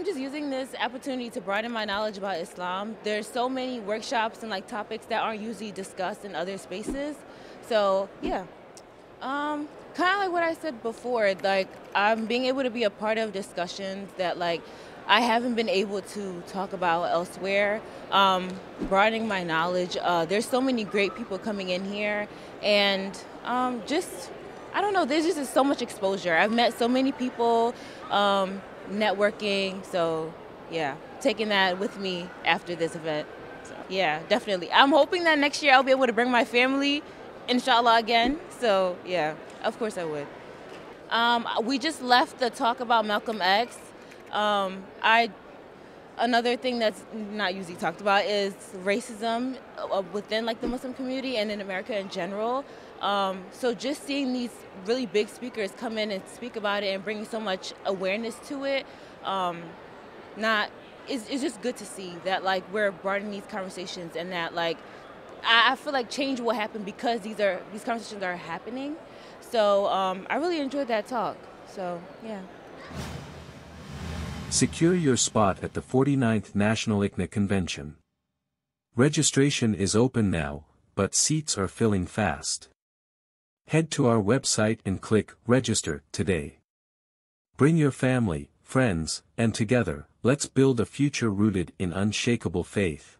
I'm just using this opportunity to broaden my knowledge about Islam. There's so many workshops and like topics that aren't usually discussed in other spaces. So yeah, um, kind of like what I said before. Like I'm being able to be a part of discussions that like I haven't been able to talk about elsewhere. Um, broadening my knowledge. Uh, there's so many great people coming in here, and um, just I don't know. There's just so much exposure. I've met so many people. Um, networking. So, yeah, taking that with me after this event. So, yeah, definitely. I'm hoping that next year I'll be able to bring my family, inshallah, again. So, yeah, of course I would. Um, we just left the talk about Malcolm X. Um, I another thing that's not usually talked about is racism uh, within like the Muslim community and in America in general. Um, so just seeing these really big speakers come in and speak about it and bringing so much awareness to it, um, not is it's just good to see that like we're broadening these conversations and that like I, I feel like change will happen because these are these conversations are happening. So um, I really enjoyed that talk. So yeah. Secure your spot at the 49th National ICNA Convention. Registration is open now, but seats are filling fast. Head to our website and click Register today. Bring your family, friends, and together, let's build a future rooted in unshakable faith.